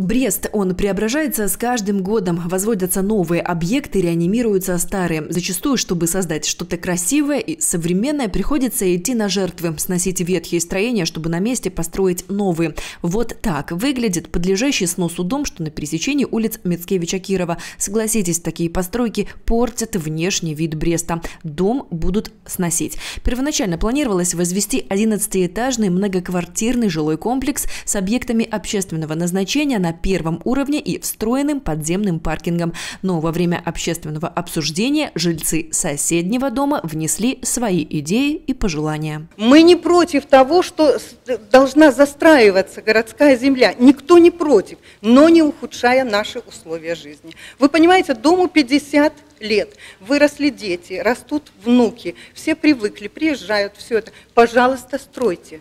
Брест, он преображается с каждым годом. Возводятся новые объекты, реанимируются старые. Зачастую, чтобы создать что-то красивое и современное, приходится идти на жертвы, сносить ветхие строения, чтобы на месте построить новые. Вот так выглядит подлежащий сносу дом, что на пересечении улиц Мицкевича-Кирова. Согласитесь, такие постройки портят внешний вид Бреста. Дом будут сносить. Первоначально планировалось возвести 11-этажный многоквартирный жилой комплекс с объектами общественного назначения на на первом уровне и встроенным подземным паркингом. Но во время общественного обсуждения жильцы соседнего дома внесли свои идеи и пожелания. Мы не против того, что должна застраиваться городская земля. Никто не против, но не ухудшая наши условия жизни. Вы понимаете, дому 50 лет, выросли дети, растут внуки, все привыкли, приезжают, все это. Пожалуйста, стройте.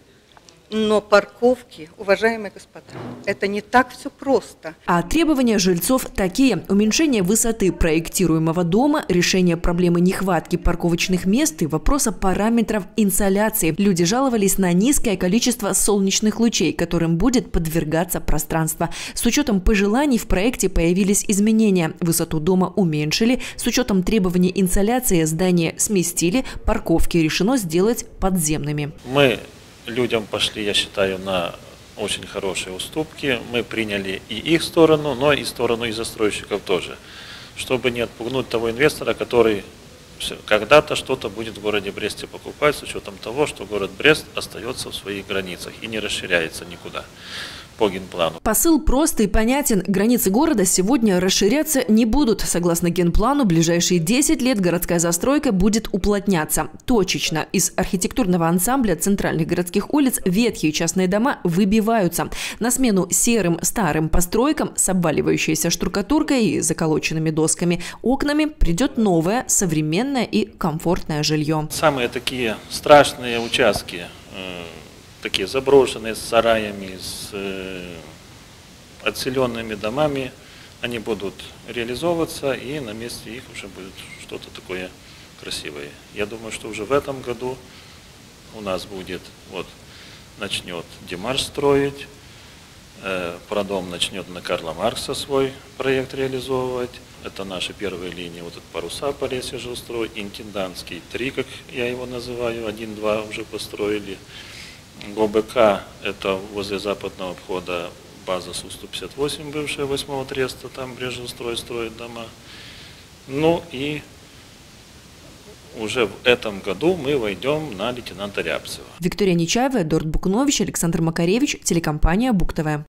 Но парковки, уважаемые господа, это не так все просто. А требования жильцов такие. Уменьшение высоты проектируемого дома, решение проблемы нехватки парковочных мест и вопроса параметров инсоляции. Люди жаловались на низкое количество солнечных лучей, которым будет подвергаться пространство. С учетом пожеланий в проекте появились изменения. Высоту дома уменьшили. С учетом требований инсоляции здание сместили. Парковки решено сделать подземными. Мы людям пошли, я считаю, на очень хорошие уступки. Мы приняли и их сторону, но и сторону и застройщиков тоже, чтобы не отпугнуть того инвестора, который когда-то что-то будет в городе Бресте покупать с учетом того, что город Брест остается в своих границах и не расширяется никуда по генплану. Посыл прост и понятен. Границы города сегодня расширяться не будут. Согласно генплану, ближайшие 10 лет городская застройка будет уплотняться. Точечно. Из архитектурного ансамбля центральных городских улиц ветхие частные дома выбиваются. На смену серым старым постройкам с обваливающейся штукатуркой и заколоченными досками окнами придет новое, современное и комфортное жилье. Самые такие страшные участки э, такие заброшенные с сараями, с э, отселенными домами, они будут реализовываться, и на месте их уже будет что-то такое красивое. Я думаю, что уже в этом году у нас будет, вот, начнет Димаш строить, э, Продом начнет на Карла Маркса свой проект реализовывать. Это наши первые линии, вот этот паруса Полесье жилстрой, интендантский три, как я его называю, один-два уже построили. ГОБК – это возле западного входа база Су-158, бывшая 8 треста, там Брежнестрой строит дома. Ну и уже в этом году мы войдем на лейтенанта Рябцева. Виктория Нечаева, Эдуард Букнович, Александр Макаревич, телекомпания «Бук ТВ».